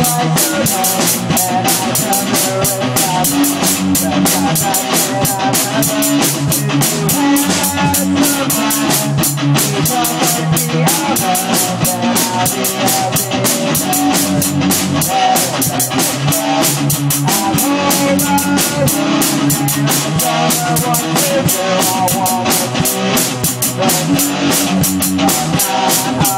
I wanna be, but I'm not.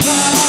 Thank